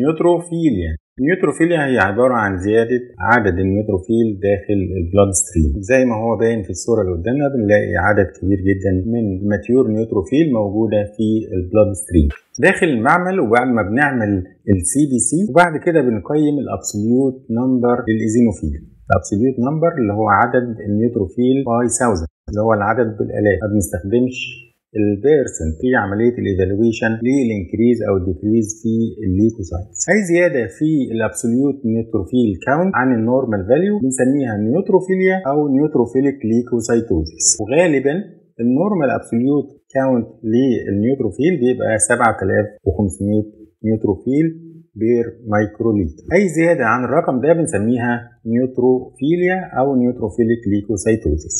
neutrophilia. ال neutrophilia هي عبارة عن زيادة عدد ال neutrophil داخل ال blood stream زي ما هو باين في الصورة اللي قدامنا بنلاقي عدد كبير جدا من ال mature neutrophil موجودة في ال blood stream داخل المعمل وبعد ما بنعمل ال CBC وبعد كده بنقيم ال absolute number لل eosinophil ال absolute number اللي هو عدد ال neutrophil by 1000 اللي هو العدد بالآلاف. ما بنستخدمش ال percent في عملية الإيفالويشن للإنكريز أو الديكريز في الليكوسايتس. أي زيادة في ال absolute neutrophil count عن ال normal value بنسميها neutrophilia أو neutrophilic leukocytosis. وغالبا ال normal absolute count لل neutrophil بيبقى 7500 neutrophil per microliter. أي زيادة عن الرقم ده بنسميها neutrophilia أو neutrophilic leukocytosis.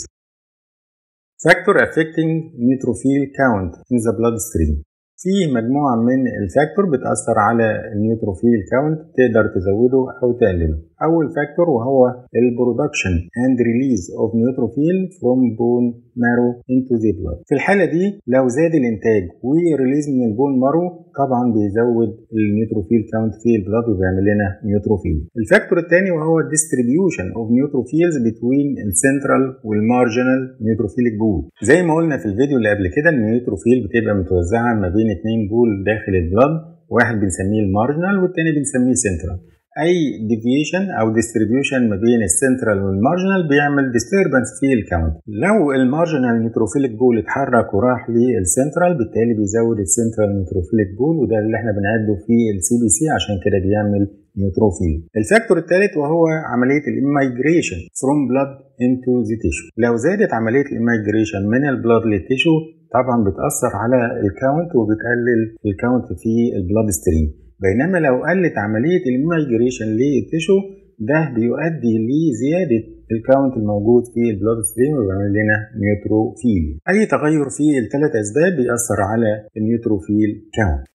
Factor affecting neutrophil count in the bloodstream. في مجموعة من ال factor بتأثر على ال neutrophil count تقدر تزوده أو تقلله. أول factor وهو ال production and release of neutrophil from bone marrow into the blood. في الحالة دي لو زاد الإنتاج و release من ال bone marrow طبعا بيزود ال neutrophil count في ال blood وبيعمل لنا neutrophilia. ال factor الثاني وهو distribution of neutrophils between ال central وال marginal neutrophilic pool زي ما قلنا في الفيديو اللي قبل كده ال neutrophil بتبقى متوزعة ما بين اتنين pool داخل ال blood واحد بنسميه ال marginal والتاني بنسميه سنترال أي deviation أو distribution ما بين ال central وال marginal بيعمل disturbance في ال count لو ال marginal neutrophilic pool اتحرك وراح للسنترال بالتالي بيزود ال central neutrophilic pool وده اللي إحنا بنعده في ال CBC عشان كده بيعمل neutrophilia ال factor الثالث وهو عملية ال emigration from blood into the tissue لو زادت عملية ال emigration من ال blood لل tissue طبعا بتأثر على ال count وبتقلل ال count في ال blood stream بينما لو قلت عملية ال migration لل tissue ده بيؤدي لزيادة ال count الموجود في ال blood stream وبيعمل لنا neutrophilia أي تغير في الثلاث أسباب بيأثر على ال neutrophil count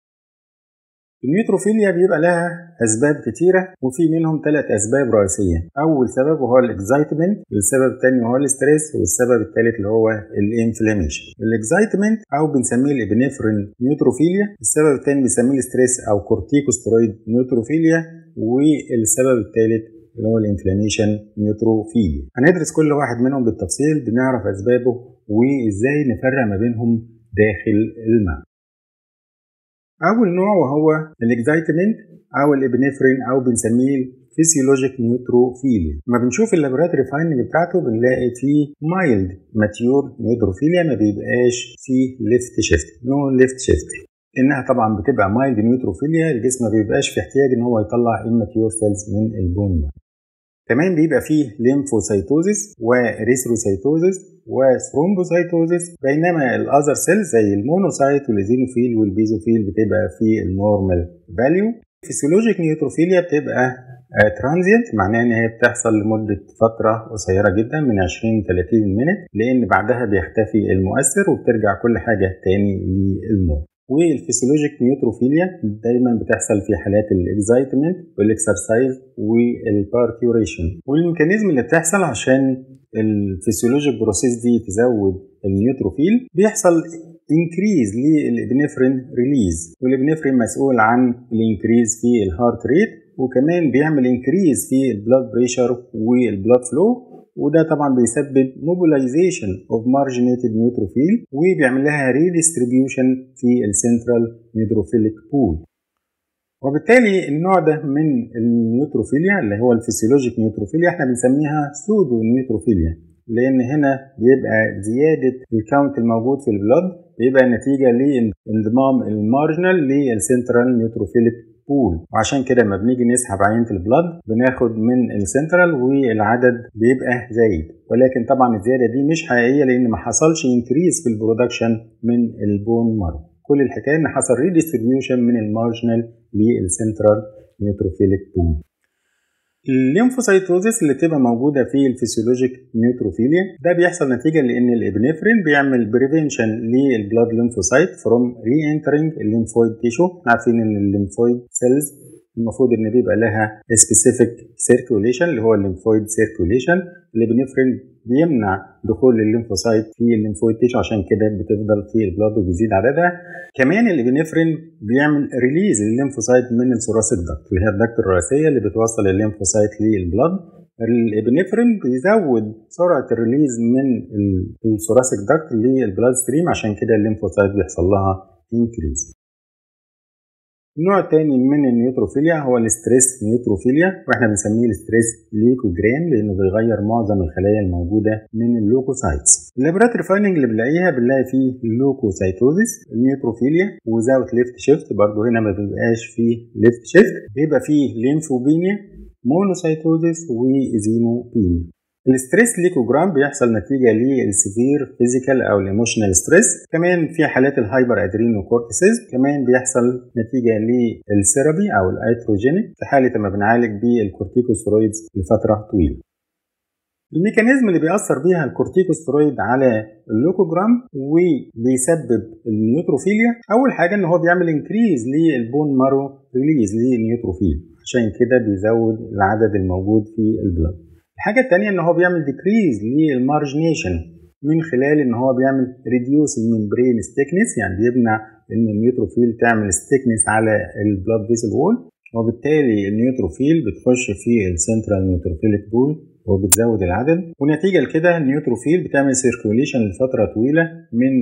ال neutrophilia بيبقى لها أسباب كتيرة وفي منهم ثلاث أسباب رئيسية. أول سبب وهو ال excitement السبب الثاني وهو ال stress والسبب الثالث اللي هو ال inflammation. ال excitement أو بنسميه ال epinephrine neutrophilia السبب الثاني بنسميه ال stress أو corticosteroid neutrophilia والسبب الثالث اللي هو ال inflammation neutrophilia. هندرس كل واحد منهم بالتفصيل بنعرف أسبابه وإزاي نفرق ما بينهم داخل المعمل. اول نوع وهو ال excitement أو ال epinephrine أو بنسميه physiologic neutrophilia لما بنشوف ال laboratory finding بتاعته بنلاقي فيه mild mature neutrophilia ما بيبقاش فيه left shift no left shift إنها طبعا بتبقى mild neutrophilia الجسم ما بيبقاش في احتياج إن هو يطلع immature cells من ال bone. كمان بيبقى فيه lymphocytosis و erythrocytosis وثرومبوسايتوزيس بينما الاذر سيلز زي المونوسايت والزينوفيل والبيزوفيل بتبقى في ال normal value physiologic neutrophilia بتبقى transient معناه إن هي بتحصل لمدة فترة قصيرة جدا من 20 30 minute لأن بعدها بيختفي المؤثر وبترجع كل حاجة تاني لل normal وال physiologic neutrophilia دايما بتحصل في حالات الإكزايتمنت والإكسرسايز والبارتيوريشن. والميكانيزم اللي بتحصل عشان ال physiologic process دي تزود ال neutrophil بيحصل increase لل epinephrine release وال epinephrine مسؤول عن ال increase في ال heart rate وكمان بيعمل increase في ال blood pressure وال blood flow وده طبعا بيسبب mobilization of marginated neutrophil وبيعمل لها redistribution في ال central neutrophilic pool وبالتالي النوع ده من ال neutrophilia اللي هو ال physiologic neutrophilia إحنا بنسميها pseudo neutrophilia لأن هنا بيبقى زيادة ال count الموجود في ال blood بيبقى نتيجه لانضمام ال marginal لل central neutrophilic pool وعشان كده لما بنيجي نسحب عينة ال blood بناخد من السنترال والعدد بيبقى زايد. ولكن طبعا الزيادة دي مش حقيقية لأن ما حصلش increase في ال production من ال bone marrow كل الحكاية إن حصل redistribution من ال marginal لل central neutrophilic pool ال lymphocytosis اللي بتبقى موجودة في ال physiologic neutrophilia ده بيحصل نتيجة لأن ال epinephrine بيعمل prevention لل blood lymphocyte from re-entering ال lymphoid tissue عارفين إن ال lymphoid cells المفروض إن بيبقى لها specific circulation اللي هو ال lymphoid circulation ال epinephrine بيمنع دخول ال lymphocyte في ال lymphoid tissue عشان كده بتفضل في ال blood وبيزيد عددها. كمان الابنفرين بيعمل ريليز للليمفوسايت من الثوراسيك داكت اللي هي ال duct الرئيسية اللي بتوصل ال lymphocyte لل blood. ال epinephrine بيزود سرعة ال release من ال thoracic duct لل blood stream عشان كده ال lymphocyte بيحصل لها increase النوع الثاني من ال neutrophilia هو ال stress neutrophilia وإحنا بنسميه ال stress leukogram لأنه بيغير معظم الخلايا الموجودة من ال leukocytes. ال laboratory finding اللي بنلاقيها بنلاقي فيه ال leukocytosis ال neutrophilia without left shift برضه هنا ما بيبقاش فيه left shift بيبقى فيه lymphopenia monocytosis و eosinopenia ال stress leukogram بيحصل نتيجة لل severe physical أو ال emotional stress. كمان في حالات ال hyperadrenocorticism كمان بيحصل نتيجة لل therapy أو ال iatrogenic في حالة ما بنعالج بال corticosteroids لفترة طويلة. ال mechanism اللي بيأثر بيها الكورتيكوسترويد على ال leukogram وبيسبب ال neutrophilia أول حاجة إن هو بيعمل increase لل bone marrow release لل neutrophil. عشان كده بيزود العدد الموجود في ال blood الحاجة التانية إن هو بيعمل decrease لل margination من خلال إن هو بيعمل reduce ال membrane stickiness يعني بيمنع إن ال neutrophil تعمل stickiness على ال blood vessel wall وبالتالي ال neutrophil بتخش في ال central neutrophilic pool وبتزود العدد. ونتيجة لكده ال neutrophil بتعمل circulation لفترة طويلة من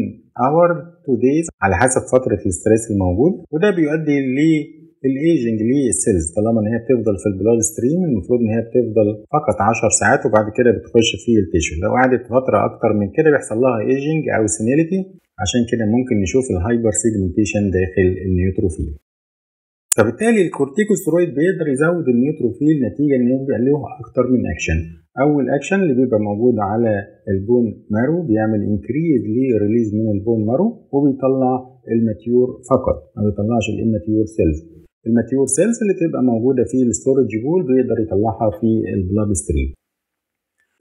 hour to days على حسب فترة ال stress الموجود. وده بيؤدي ل ال aging لل cells طالما إن هي بتفضل في ال blood stream المفروض إن هي بتفضل فقط 10 ساعات وبعد كده بتخش في ال tissue لو قعدت فترة أكتر من كده بيحصل لها ايجنج أو senility عشان كده ممكن نشوف ال hypersegmentation داخل ال neutrophil. فبالتالي الكورتيكوسترويد بيقدر يزود ال neutrophil نتيجة إن بيبقى له أكتر من اكشن أول اكشن اللي بيبقى موجود على ال bone marrow بيعمل increase ل release من ال bone marrow وبيطلع ال mature فقط ما بيطلعش ال immature cells ال mature cells اللي تبقى موجودة في ال storage pool بيقدر يطلعها في ال blood stream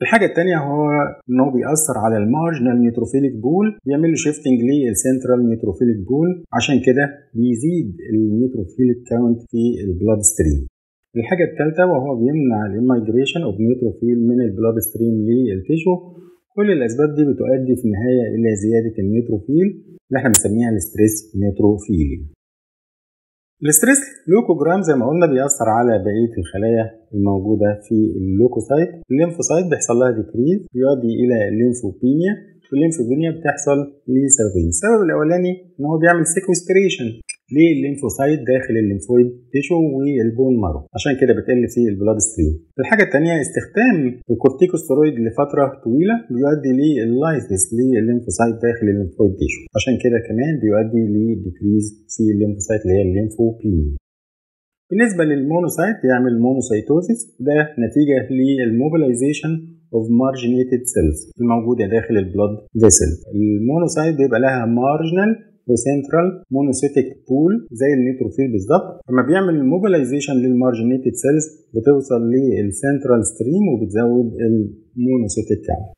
الحاجة التانية هو إن هو بيأثر على ال marginal neutrophilic pool بيعمل له shifting لل central neutrophilic pool عشان كده بيزيد ال neutrophilic count في ال blood stream. الحاجة التالتة وهو بيمنع ال migration of neutrophil من ال blood stream لل tissue كل الأسباب دي بتؤدي في النهاية إلى زيادة ال neutrophil اللي إحنا بنسميها ال stress neutrophil. ال stress leukogram زي ما قلنا بيأثر على بقية الخلايا الموجودة في ال leukocyte. ال lymphocyte بيحصل لها decrease بيؤدي إلى ال lymphopenia وال lymphopenia بتحصل لسببين السبب الأولاني إن هو بيعمل sequestration لل lymphocyte داخل ال lymphoid tissue وال bone marrow. عشان كده بتقل في ال blood stream الحاجة الثانية استخدام الكورتيكوستيرويد لفترة طويلة بيؤدي لل lysis لل lymphocyte داخل ال lymphoid tissue عشان كده كمان بيؤدي ل decrease في ال lymphocyte اللي هي ال lymphopenia بالنسبة لل monocyte بيعمل monocytosis ده نتيجة لل mobilization of marginated cells الموجودة داخل ال blood vessel ال monocyte بيبقى لها marginal و central monocytic pool زي ال neutrophil بالظبط. لما بيعمل ال mobilization لل marginated cells بتوصل لل central stream وبتزود ال monocytic count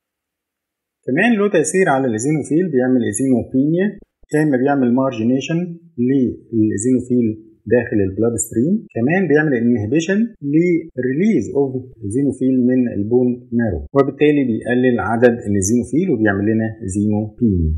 كمان له تأثير على ال eosinophil بيعمل eosinopenia يا إما بيعمل margination لل eosinophil داخل ال blood stream كمان بيعمل inhibition ل release of eosinophil من ال bone marrow وبالتالي بيقلل عدد ال eosinophil وبيعمل لنا eosinopenia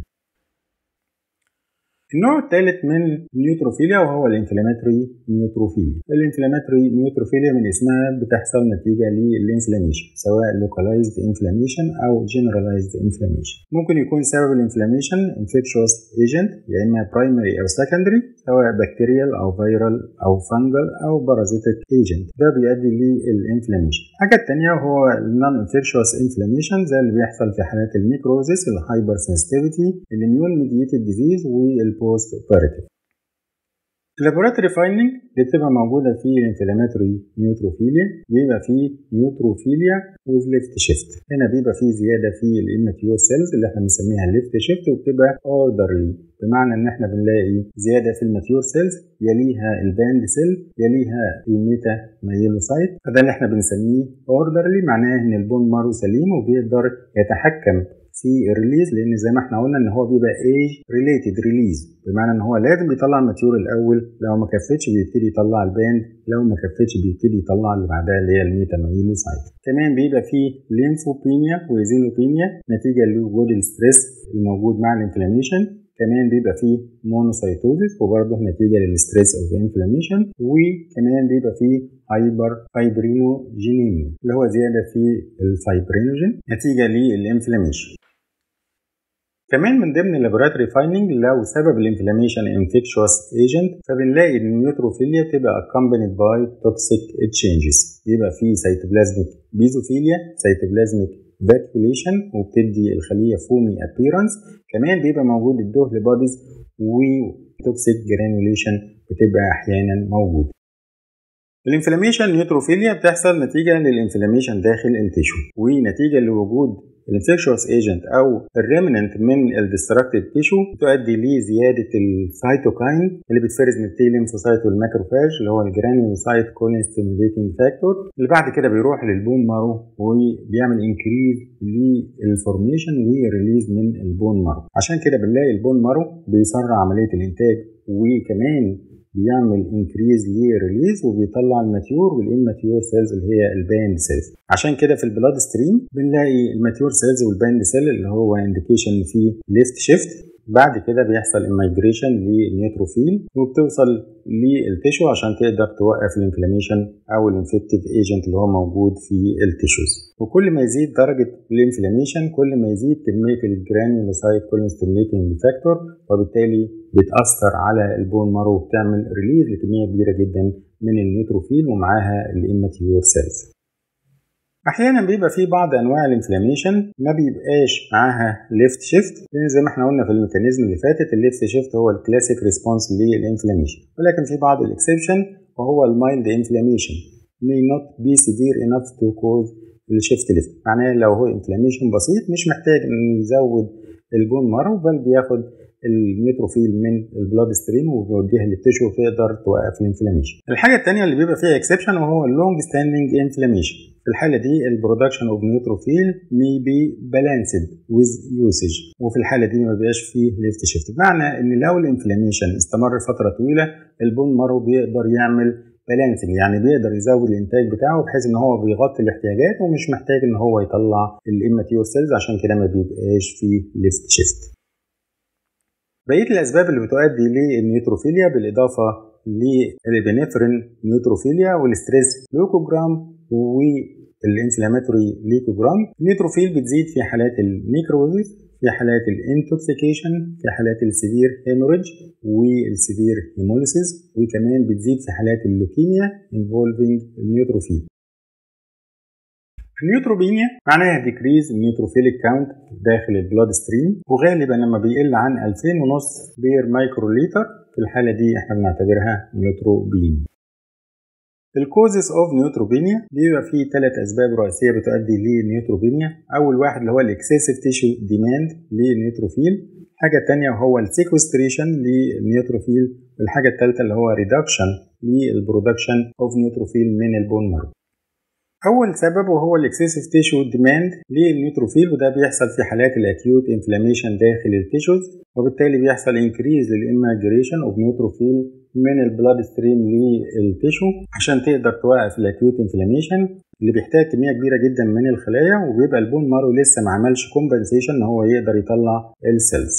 النوع الثالث من ال neutrophilia وهو ال inflammatory neutrophilia. ال inflammatory neutrophilia من اسمها بتحصل نتيجة لل inflammation سواء localized inflammation أو generalized inflammation ممكن يكون سبب ال inflammation infectious agent يا إما primary أو secondary سواء bacterial أو viral أو fungal أو parasitic agent ده بيؤدي لل inflammation. الحاجة الثانية هو ال non infectious inflammation زي اللي بيحصل في حالات ال necrosis ال hypersensitivity ال immune mediated disease وال post operative. ال laboratory finding اللي بتبقى موجودة في ال inflammatory neutrophilia بيبقى فيه neutrophilia with left shift هنا بيبقى فيه زيادة في ال immature cells اللي إحنا بنسميها ال left shift وبتبقى orderly بمعنى إن إحنا بنلاقي زيادة في ال mature cells يليها ال band cell يليها ال metamyelocyte فده اللي إحنا بنسميه orderly معناه إن ال bone marrow سليم وبيقدر يتحكم. في ال release لأن زي ما إحنا قلنا إن هو بيبقى age related release بمعنى إن هو لازم بيطلع ال mature الأول. لو ما كفتش بيبتدي يطلع ال band لو ما كفتش بيبتدي يطلع اللي بعدها اللي هي ال metamyelocyte كمان بيبقى فيه lymphopenia و eosinopenia نتيجة لوجود ال stress الموجود مع ال inflammation كمان بيبقى فيه monocytosis وبرضه نتيجة لل stress of inflammation وكمان بيبقى فيه hyperfibrinogenemia اللي هو زيادة في ال fibrinogen نتيجة لل inflammation كمان من ضمن ال laboratory finding لو سبب ال inflammation infectious agent فبنلاقي إن ال neutrophilia بتبقى accompanied by toxic changes بيبقى فيه cytoplasmic basophilia cytoplasmic vacuolation وبتدي الخلية foamy appearance كمان بيبقى موجود ال Döhle bodies و toxic granulation بتبقى أحيانا موجود. ال inflammation neutrophilia بتحصل نتيجة لل inflammation داخل ال tissue ونتيجة لوجود ال infectious agent أو ال remnant من ال destructed tissue تؤدي لزياده ال cytokine اللي بتفرز من ال T lymphocyte وال macrophage اللي هو ال granulocyte colony stimulating factor اللي بعد كده بيروح لل bone marrow وبيعمل increase لل formation و release من ال bone marrow عشان كده بنلاقي ال bone marrow بيسرع عملية الإنتاج وكمان بيعمل increase ل release وبيطلع ال mature وال immature cells اللي هي ال band cells عشان كده في ال blood stream بنلاقي ال mature cells وال band cell اللي هو indication في left shift بعد كده بيحصل ال migration لل neutrophil وبتوصل لل tissue عشان تقدر توقف ال inflammation أو ال infective agent اللي هو موجود في ال tissues وكل ما يزيد درجة ال inflammation كل ما يزيد كمية ال granulocyte colony stimulating factor وبالتالي بتأثر على ال bone marrow وبتعمل release لكمية كبيرة جدا من ال neutrophil ومعاها ال immature cells أحيانا بيبقى في بعض أنواع ال inflammation ما بيبقاش معاها left shift لأن زي ما إحنا قلنا في ال mechanism اللي فاتت ال left shift هو ال classic response لل inflammation ولكن في بعض ال exception وهو ال mild inflammation may not be severe enough to cause ال shift left معناه لو هو inflammation بسيط مش محتاج إن يزود ال bone marrow بل بياخد ال neutrophil من ال blood stream وبيوديها لل tissue وتقدر توقف ال inflammation. الحاجة الثانية اللي بيبقى فيها exception وهو ال long standing inflammation. في الحالة دي ال production of neutrophil may be balanced with usage وفي الحالة دي ما بيبقاش فيه left shift بمعنى إن لو ال inflammation استمر فترة طويلة ال bone marrow بيقدر يعمل balancing يعني بيقدر يزود الإنتاج بتاعه بحيث إن هو بيغطي الاحتياجات ومش محتاج إن هو يطلع ال immature cells عشان كده ما بيبقاش فيه left shift بقية الأسباب اللي بتؤدي للنيوتروفيليا بالإضافة للإبنفرين نيوتروفيليا والستريس لوكوجرام والإنفلاماتوري ليكوجرام النيوتروفيل بتزيد في حالات ال necrosis في حالات ال intoxication في حالات ال severe hemorrhage وال severe hemolysis وكمان بتزيد في حالات اللوكيميا involving ال neutrophil ال neutropenia معناها decrease ال neutrophilic count داخل ال blood stream وغالبا لما بيقل عن 2000 ونص per microliter في الحالة دي إحنا بنعتبرها neutropenia. ال causes of neutropenia بيبقى فيه ثلاث أسباب رئيسية بتؤدي لل neutropenia أول واحد اللي هو ال excessive tissue demand لل neutrophil الحاجة الثانية هو ال sequestration لل neutrophil والحاجة الثالثه اللي هو reduction لل production of neutrophil من ال bone marrow. أول سبب وهو ال excessive tissue demand لل neutrophil وده بيحصل في حالات ال acute inflammation داخل ال tissues وبالتالي بيحصل increase لل emigration of neutrophil من ال blood stream لل tissue عشان تقدر توقف ال acute inflammation اللي بيحتاج كمية كبيرة جدا من الخلايا وبيبقى ال bone marrow لسه ما عملش compensation إن هو يقدر يطلع ال cells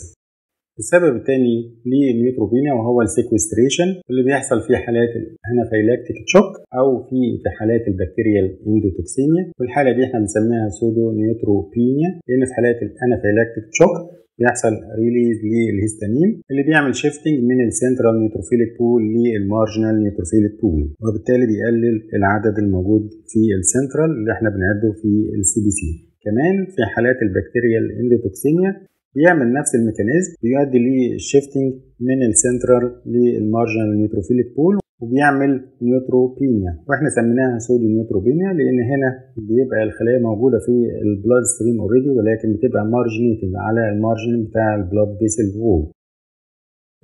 السبب الثاني لل neutropenia وهو ال sequestration اللي بيحصل في حالات ال anaphylactic shock أو في في حالات ال bacterial endotoxemia. والحالة دي إحنا بنسميها pseudo neutropenia لأن في حالات ال anaphylactic shock بيحصل release للهستامين اللي بيعمل shifting من ال central neutrophilic pool لل marginal neutrophilic pool وبالتالي بيقلل العدد الموجود في السنترال اللي إحنا بنعده في ال CBC كمان في حالات ال bacterial endotoxemia بيعمل نفس ال mechanism بيؤدي لل shifting من ال central لل marginal neutrophilic pool وبيعمل neutropenia وإحنا سميناها pseudo neutropenia لأن هنا بيبقى الخلايا موجودة في ال blood stream already ولكن بتبقى marginated على ال margin بتاع ال blood vessel wall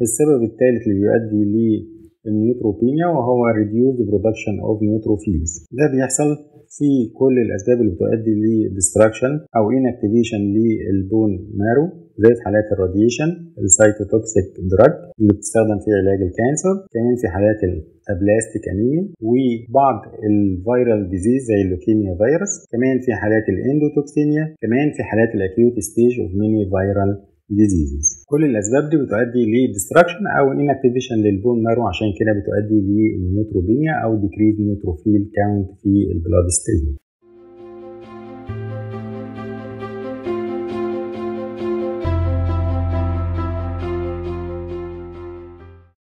السبب الثالث اللي بيؤدي ال neutropenia وهو reduced production of neutrophils. ده بيحصل في كل الأسباب اللي بتؤدي ل destruction أو inactivation لل bone marrow زي في حالات ال radiation ال cytotoxic drug اللي بتستخدم في علاج ال cancer كمان في حالات ال aplastic anemia وبعض ال viral disease زي ال leukemia virus كمان في حالات ال endotoxemia كمان في حالات ال acute stage of many viral diseases كل الأسباب دي بتؤدي ل destruction أو inactivation لل bone marrow عشان كده بتؤدي لل neutropenia أو decrease neutrophil count في ال blood stream